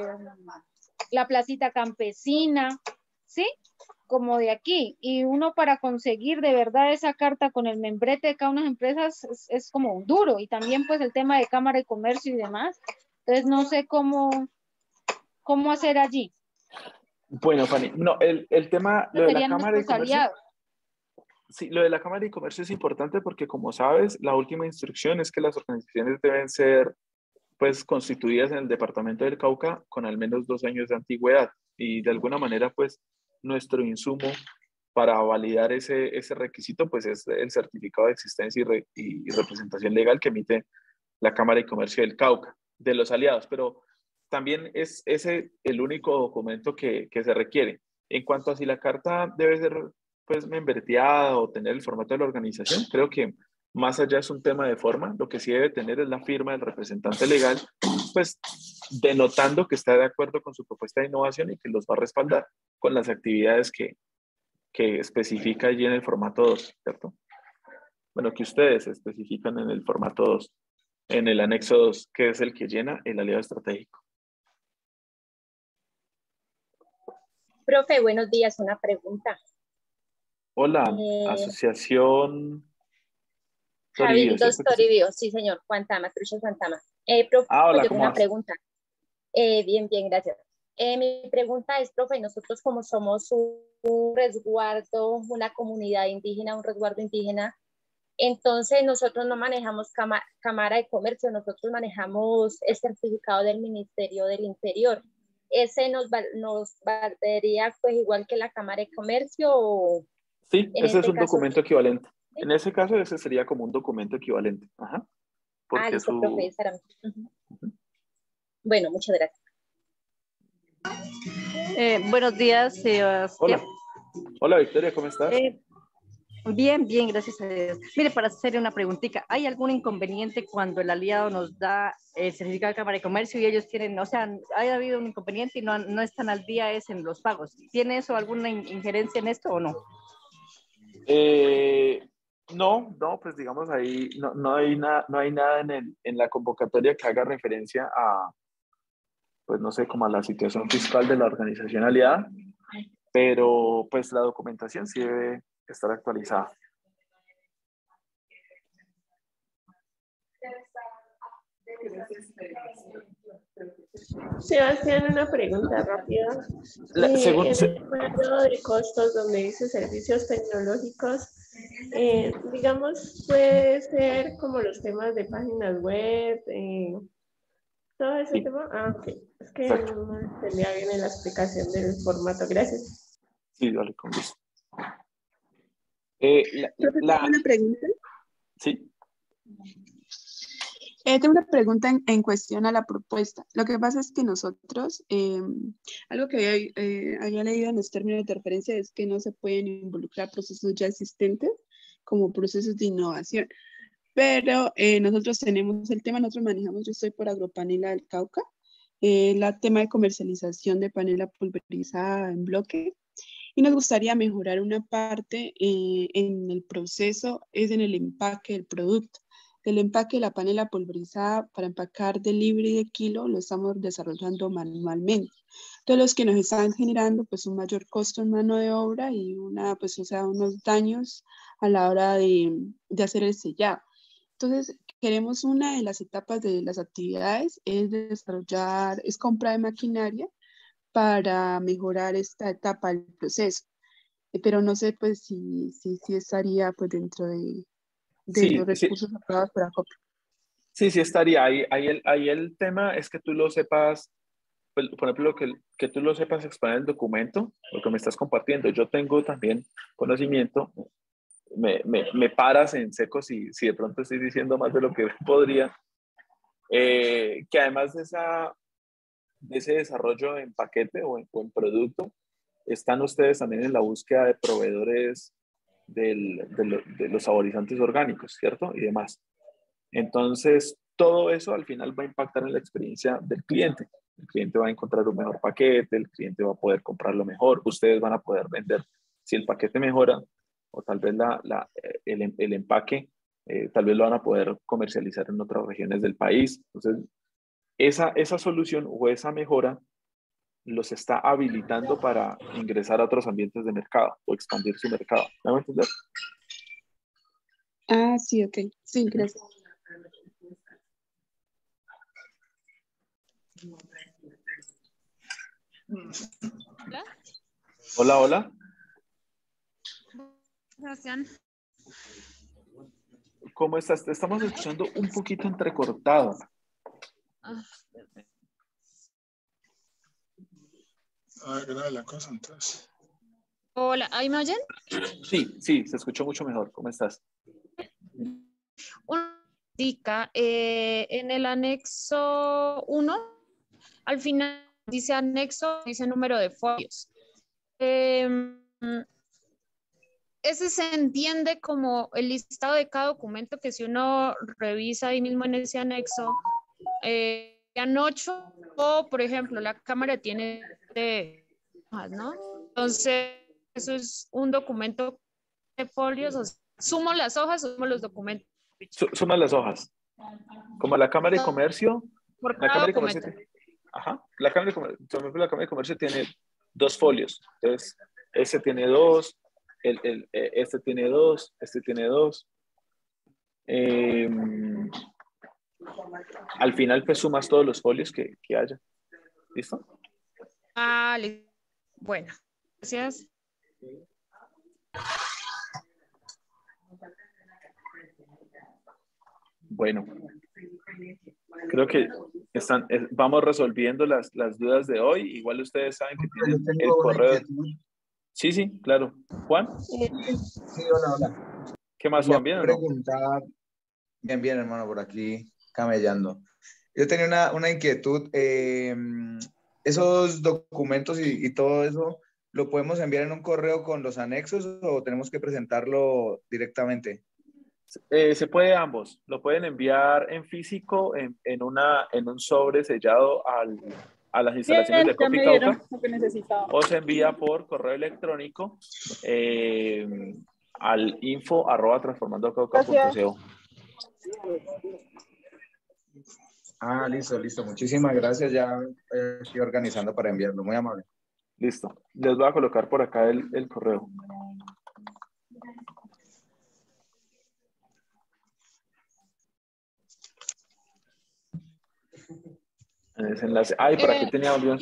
la placita campesina, ¿sí? Como de aquí. Y uno para conseguir de verdad esa carta con el membrete de cada una de las empresas es, es como duro. Y también pues el tema de Cámara de Comercio y demás. Entonces no sé cómo, cómo hacer allí. Bueno, Fanny, no, el, el tema, lo de la Cámara de Comercio. Sí, lo de la Cámara de Comercio es importante porque, como sabes, la última instrucción es que las organizaciones deben ser pues constituidas en el departamento del Cauca con al menos dos años de antigüedad y de alguna manera pues nuestro insumo para validar ese, ese requisito pues es el certificado de existencia y, representación legal que emite la Cámara de Comercio del Cauca de los aliados, pero también es ese el único documento que, que se requiere. En cuanto a si la carta debe ser pues membreteada o tener el formato de la organización, creo que más allá es un tema de forma, lo que sí debe tener es la firma del representante legal, pues denotando que está de acuerdo con su propuesta de innovación y que los va a respaldar con las actividades que, que especifica allí en el formato 2, ¿cierto? Bueno, que ustedes especifican en el formato 2, en el anexo 2, que es el que llena el aliado estratégico. Profe, buenos días, una pregunta. Hola, eh, Asociación Javitos Toribio, sí señor, Juantama, Trucha Juantama. Eh, profe, ah, hola, tengo una pregunta. Eh, bien, bien, gracias. Eh, mi pregunta es, profe, nosotros como somos un resguardo, una comunidad indígena, un resguardo indígena, entonces nosotros no manejamos cámara de comercio, nosotros manejamos el certificado del Ministerio del Interior. ¿Ese nos, nos valdría pues igual que la cámara de comercio? O sí, ese es este un documento equivalente. En ese caso, ese sería como un documento equivalente. Ajá. ah, su... Bueno, muchas gracias. Eh, buenos días, Hola. Hola, Victoria, ¿cómo estás? Eh, bien, bien, gracias a Dios. Mire, para hacer una preguntita, ¿hay algún inconveniente cuando el aliado nos da el certificado de Cámara de Comercio y ellos tienen, o sea, ha habido un inconveniente y no, no están al día es en los pagos? ¿Tiene eso alguna injerencia en esto o no? Eh, no, no, pues digamos ahí no, no hay, nada, no hay nada en, el, en la convocatoria que haga referencia a, pues no sé, como a la situación fiscal de la organización aliada, pero pues la documentación sí debe estar actualizada. Sebastián, una pregunta rápida. La, eh, según, en el de costos donde dice servicios tecnológicos, eh, digamos, puede ser como los temas de páginas web, eh, todo ese tema. Ah, ok. Es que no entendía bien en la explicación del formato. Gracias. Sí, dale, con gusto. Eh, la, ¿Una pregunta? Sí. Eh, tengo una pregunta en, cuestión a la propuesta. Lo que pasa es que nosotros, em, algo que había, eh, había, leído en los términos de referencia es que no se pueden involucrar procesos ya existentes como procesos de innovación. Pero eh, nosotros tenemos el tema, nosotros manejamos, yo estoy por Agropanela del Cauca, el tema de comercialización de panela pulverizada en bloque. Y nos gustaría mejorar una parte en el proceso, es en el empaque del producto El empaque de la panela pulverizada para empacar de libre y de kilo lo estamos desarrollando manualmente. Todos los que nos están generando pues un mayor costo en mano de obra y una, pues, o sea, unos daños a la hora de, de hacer el sellado. Entonces, queremos una de las etapas de las actividades es desarrollar, es compra de maquinaria para mejorar esta etapa del proceso. Eh, pero no sé pues si, si, si estaría pues dentro de, de los recursos aprobados por ACOP. Sí, sí estaría. Ahí, ahí, el, ahí el tema es que tú lo sepas, pues, por ejemplo, que, que tú lo sepas exponer el documento, lo que me estás compartiendo. Yo tengo también conocimiento me, me, paras en seco si, si de pronto estoy diciendo más de lo que podría. Eh, que además de, esa, de ese desarrollo en paquete o en, producto, están ustedes también en la búsqueda de proveedores del, de, de, los saborizantes orgánicos, ¿cierto? Y demás. Entonces, todo eso al final va a impactar en la experiencia del cliente. El cliente va a encontrar un mejor paquete, el cliente va a poder comprarlo mejor, ustedes van a poder vender. Si el paquete mejora, o tal vez la, la, el, el, empaque, eh, tal vez lo van a poder comercializar en otras regiones del país. Entonces, esa, esa solución o esa mejora los está habilitando para ingresar a otros ambientes de mercado o expandir su mercado. ¿Me entender? Ah, sí, ok. Sí, gracias. Hola, hola. Sebastián. ¿Cómo estás? Te estamos escuchando un poquito entrecortado. Ah, ah grave la cosa entonces. Hola, ¿ahí me oyen? Sí, sí, se escuchó mucho mejor. ¿Cómo estás? Una indica eh, en el anexo 1, al final dice anexo, dice número de folios. Eh, ese se entiende como el listado de cada documento que si uno revisa ahí mismo en ese anexo, eh, ocho, o por ejemplo, la cámara tiene de ¿no? Entonces, eso es un documento de folios, sumo las hojas, sumo los documentos. suma las hojas. Como la Cámara de Comercio. Por la Cámara de Comercio. Ajá. La Cámara de Comercio, la Cámara de Comercio tiene dos folios. Entonces, ese tiene dos, el, el, este tiene dos, este tiene dos. Eh, al final, pues sumas todos los folios que, que haya. ¿Listo? Ah, bueno, gracias. Bueno, creo que están, vamos resolviendo las, las dudas de hoy. Igual ustedes saben que tienen el correo. Sí, sí, claro. Juan. Sí, hola, hola. ¿Qué más, Juan? ¿Bien preguntar... Bien, bien, hermano, por aquí camellando. Yo tenía una, una inquietud. Eh, ¿Esos documentos y, y, todo eso lo podemos enviar en un correo con los anexos o tenemos que presentarlo directamente? Eh, se puede ambos. Lo pueden enviar en físico, en, en, una, en un sobre sellado al, a las instalaciones de Copy Cauca o se envía por correo electrónico eh, al info arroba transformando Ah, listo, listo. Muchísimas gracias. Ya eh, estoy organizando para enviarlo. Muy amable. Listo. Les voy a colocar por acá el, el correo. Ese enlace. Ay, ¿para qué tenía un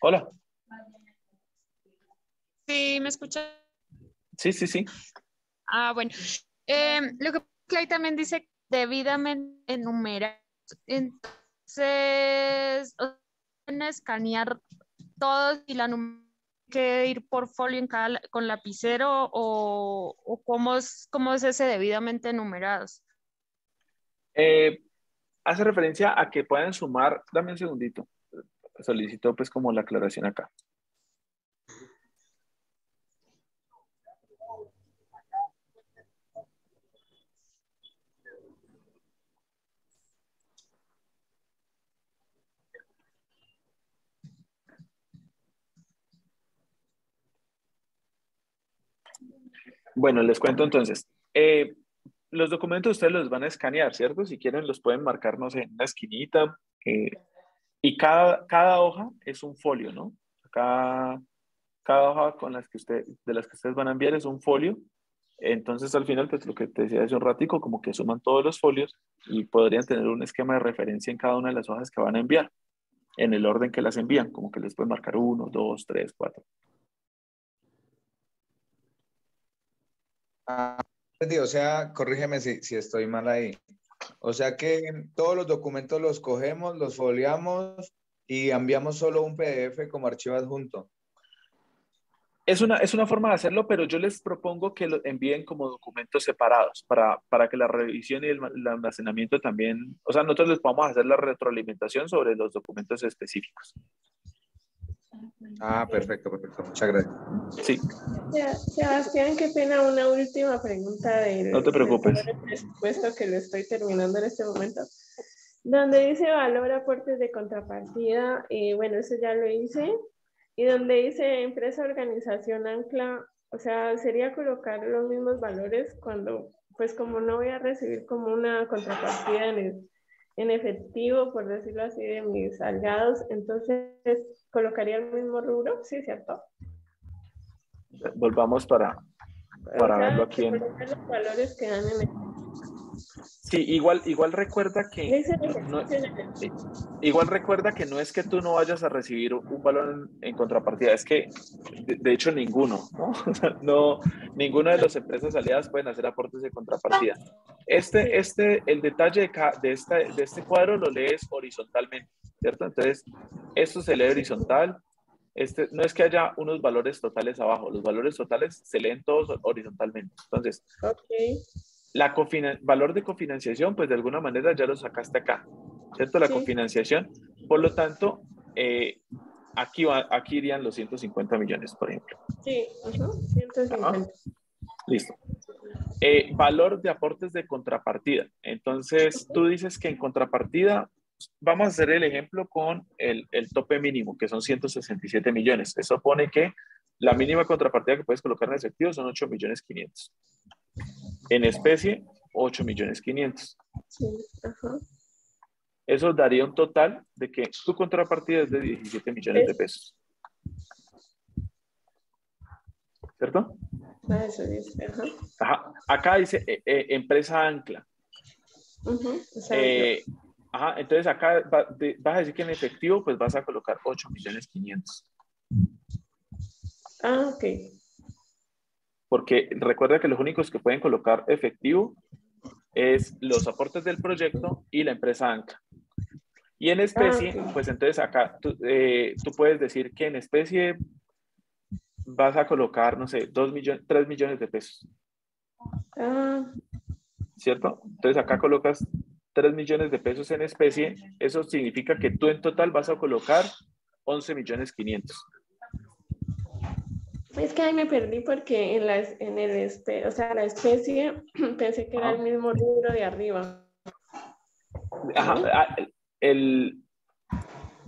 Hola. Sí, ¿me escucha? Sí, sí, sí. Ah, bueno. Eh, lo que ahí también dice debidamente enumerados. Entonces, escanear todos y la que ir por folio en cada, con lapicero o, o cómo, es, cómo es ese debidamente enumerados. Eh, hace referencia a que puedan sumar, dame un segundito, solicito pues como la aclaración acá. Bueno, les cuento entonces. Eh, los documentos ustedes los van a escanear, ¿cierto? Si quieren los pueden marcar, no sé, en una esquinita. Eh, y cada, cada hoja es un folio, ¿no? Cada, cada hoja con las que usted, de las que ustedes van a enviar es un folio. Entonces, al final, pues lo que te decía hace un ratico, como que suman todos los folios y podrían tener un esquema de referencia en cada una de las hojas que van a enviar, en el orden que las envían, como que les pueden marcar uno, dos, tres, cuatro. Ah, o sea, corrígeme si, si estoy mal ahí. O sea que todos los documentos los cogemos, los foliamos y enviamos solo un PDF como archivo adjunto. Es una, es una forma de hacerlo, pero yo les propongo que lo envíen como documentos separados para, para que la revisión y el, el, almacenamiento también, o sea, nosotros les podamos hacer la retroalimentación sobre los documentos específicos. Ah, perfecto, perfecto. Muchas gracias. Sí. Sebastián, qué pena una última pregunta del, no te preocupes. presupuesto que lo estoy terminando en este momento. Donde dice valor aportes de contrapartida, y bueno, eso ya lo hice. Y donde dice empresa, organización, ancla, o sea, sería colocar los mismos valores cuando, pues como no voy a recibir como una contrapartida en el, en efectivo, por decirlo así, de mis aliados, entonces colocaría el mismo rubro, sí, ¿cierto? Volvamos para, para verlo aquí en... Los valores que dan en Sí, igual, igual recuerda que no, igual recuerda que no es que tú no vayas a recibir un valor en, contrapartida, es que de, de, hecho ninguno, ¿no? no, ninguna de las empresas aliadas pueden hacer aportes de contrapartida. Este, este, el detalle de, de, esta, de este cuadro lo lees horizontalmente, ¿cierto? Entonces, esto se lee horizontal, este, no es que haya unos valores totales abajo, los valores totales se leen todos horizontalmente. Entonces, okay la valor de cofinanciación, pues de alguna manera ya lo sacaste acá, ¿cierto? La sí. cofinanciación. Por lo tanto, eh, aquí, va, aquí irían los 150 millones, por ejemplo. Sí, uh -huh. 150. Ajá. Listo. Eh, valor de aportes de contrapartida. Entonces, tú dices que en contrapartida, vamos a hacer el ejemplo con el, el tope mínimo, que son 167 millones. Eso pone que la mínima contrapartida que puedes colocar en efectivo son 8 millones 500. En especie, 8 millones 500. Sí, ajá. Eso daría un total de que tu contrapartida es de 17 millones de pesos. ¿Cierto? Ah, eso dice, ajá. Ajá. Acá dice eh, eh, empresa ancla. Uh -huh. eh, ajá, entonces acá va, de, vas a decir que en efectivo pues vas a colocar 8 millones 500. Ah, ok porque recuerda que los únicos que pueden colocar efectivo es los aportes del proyecto y la empresa ANCA. Y en especie, ah, okay. pues entonces acá tú, eh, tú, puedes decir que en especie vas a colocar, no sé, 2 millones, 3 millones de pesos. Ah. ¿Cierto? Entonces acá colocas 3 millones de pesos en especie. Eso significa que tú en total vas a colocar 11 millones 500. Es que ahí me perdí porque en, la, en el, este, o sea, la especie pensé que era el mismo rubro de arriba. Ajá, el...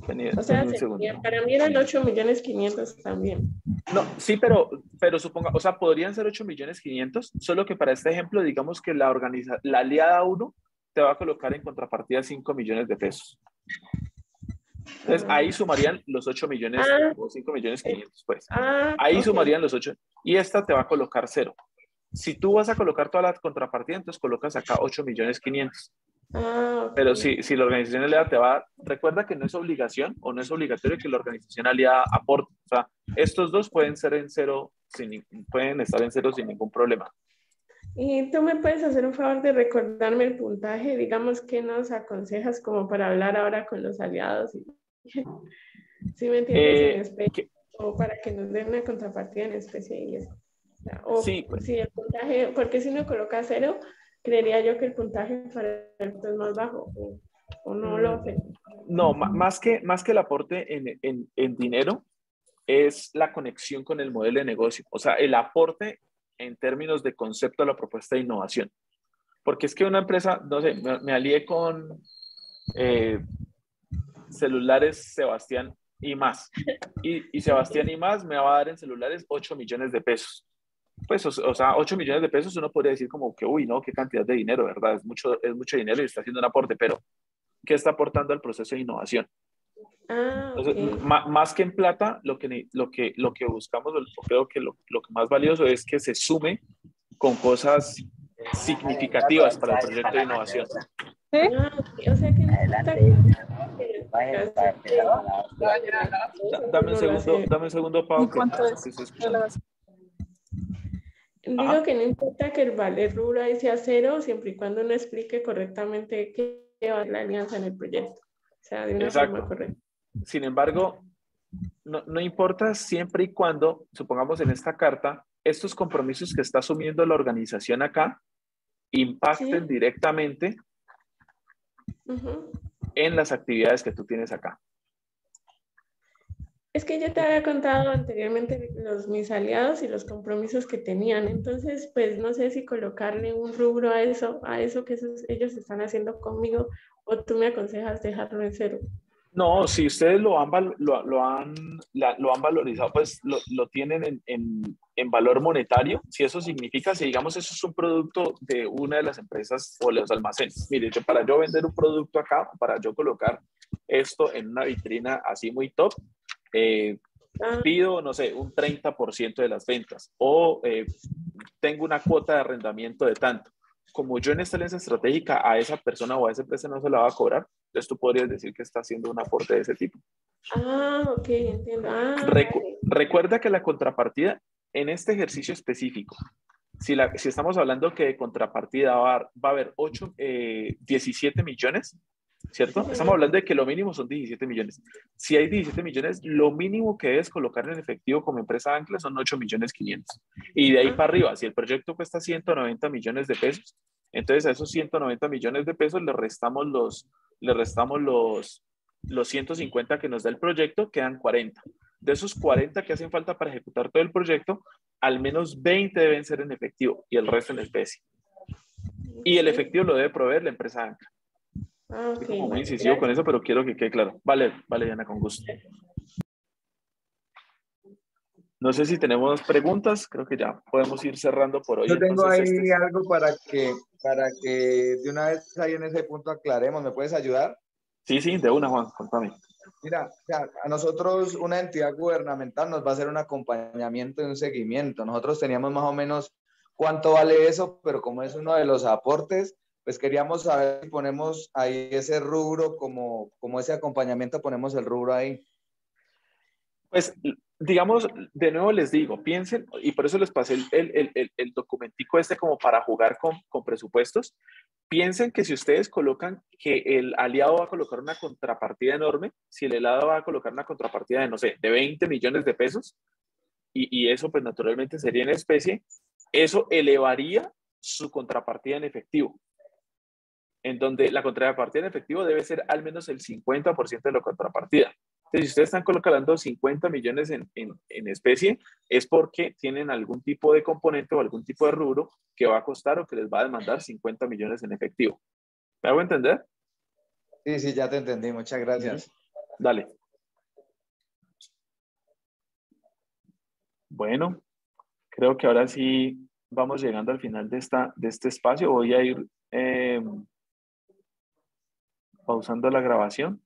Tenía, o sea, sería, para mí eran 8 millones 500 también. No, sí, pero, pero suponga, o sea, podrían ser 8 millones 500, solo que para este ejemplo, digamos que la, organiza, la aliada 1 te va a colocar en contrapartida 5 millones de pesos. Entonces ahí sumarían los 8 millones ah, o 5 millones 500, pues. Ah, ahí sumarían los 8 y esta te va a colocar 0. Si tú vas a colocar toda la contrapartida, entonces colocas acá 8 millones 500. Ah, okay. Pero si, si la organización aliada te va, recuerda que no es obligación o no es obligatorio que la organización aliada aporte. O sea, estos dos pueden ser en cero, sin, pueden estar en cero sin ningún problema. Y tú me puedes hacer un favor de recordarme el puntaje, digamos, ¿qué nos aconsejas como para hablar ahora con los aliados? ¿Sí me entiendes? Eh, en especie, o para que nos den una contrapartida en especie y eso. O sí, pues. si el puntaje, porque si uno coloca cero, creería yo que el puntaje para el es más bajo, o, o no lo sé. No, más que, más que el aporte en, en, en dinero, es la conexión con el modelo de negocio. O sea, el aporte en términos de concepto a la propuesta de innovación. Porque es que una empresa, no sé, me, me alié con eh, celulares Sebastián y más. Y, y, Sebastián y más me va a dar en celulares 8 millones de pesos. pues, o, sea, 8 millones de pesos uno podría decir como que, uy, no, qué cantidad de dinero, ¿verdad? Es mucho, es mucho dinero y está haciendo un aporte, pero ¿qué está aportando al proceso de innovación? Ah, más que en plata, lo que, lo que, lo que buscamos, creo que lo, lo que más valioso es que se sume con cosas significativas para el proyecto de innovación. ¿Sí? o sea que dame un segundo, dame un segundo, Pau. ¿Cuánto es? Digo que no importa que el vale rubro sea cero, siempre y cuando uno explique correctamente qué va la alianza en el proyecto. O sea, de una forma correcta. Sin embargo, no, no, importa siempre y cuando, supongamos en esta carta, estos compromisos que está asumiendo la organización acá impacten directamente en las actividades que tú tienes acá. Es que yo te había contado anteriormente los mis aliados y los compromisos que tenían, entonces pues no sé si colocarle un rubro a eso, a eso que ellos están haciendo conmigo o tú me aconsejas dejarlo en cero. No, si ustedes lo han, lo, han, lo han valorizado, pues lo, lo tienen en, en, en, valor monetario. Si eso significa, si digamos eso es un producto de una de las empresas o los almacenes. Mire, yo para yo vender un producto acá, para yo colocar esto en una vitrina así muy top, eh, ah. pido, no sé, un 30% de las ventas o eh, tengo una cuota de arrendamiento de tanto. Como yo en esta alianza estratégica a esa persona o a esa empresa no se la va a cobrar, entonces tú podrías decir que está haciendo un aporte de ese tipo. Ah, ok, entiendo. Ah, recuerda que la contrapartida en este ejercicio específico, si, la, si estamos hablando que de contrapartida va, va a haber 8, 17 eh, millones, ¿cierto? Estamos hablando de que lo mínimo son 17 millones. Si hay 17 millones, lo mínimo que debes colocar en efectivo como empresa ancla son 8 millones 500. Y de ahí para arriba, si el proyecto cuesta 190 millones de pesos, entonces a esos 190 millones de pesos le restamos los, le restamos los, los 150 que nos da el proyecto, quedan 40. De esos 40 que hacen falta para ejecutar todo el proyecto, al menos 20 deben ser en efectivo y el resto en especie. Y el efectivo lo debe proveer la empresa ANCA. Ah, okay. muy incisivo con eso, pero quiero que quede claro. Vale, vale, Diana, con gusto. No sé si tenemos preguntas, creo que ya podemos ir cerrando por hoy. Yo tengo ahí este algo para que, para que de una vez ahí en ese punto aclaremos. ¿Me puedes ayudar? Sí, sí, de una, Juan, contame. Mira, a nosotros una entidad gubernamental nos va a hacer un acompañamiento y un seguimiento. Nosotros teníamos más o menos cuánto vale eso, pero como es uno de los aportes, pues queríamos saber si ponemos ahí ese rubro como, como ese acompañamiento, ponemos el rubro ahí. Pues digamos, de nuevo les digo, piensen, y por eso les pasé el, el, el, documentico este como para jugar con, con, presupuestos, piensen que si ustedes colocan que el aliado va a colocar una contrapartida enorme, si el aliado va a colocar una contrapartida de, no sé, de 20 millones de pesos, y, y eso pues naturalmente sería en especie, eso elevaría su contrapartida en efectivo en donde la contrapartida en efectivo debe ser al menos el 50% de la contrapartida. Entonces, si ustedes están colocando 50 millones en, en, especie, es porque tienen algún tipo de componente o algún tipo de rubro que va a costar o que les va a demandar 50 millones en efectivo. ¿Me hago entender? Sí, sí, ya te entendí. Muchas gracias. Dale. Bueno, creo que ahora sí vamos llegando al final de, esta, de este espacio. Voy a ir eh, pausando la grabación.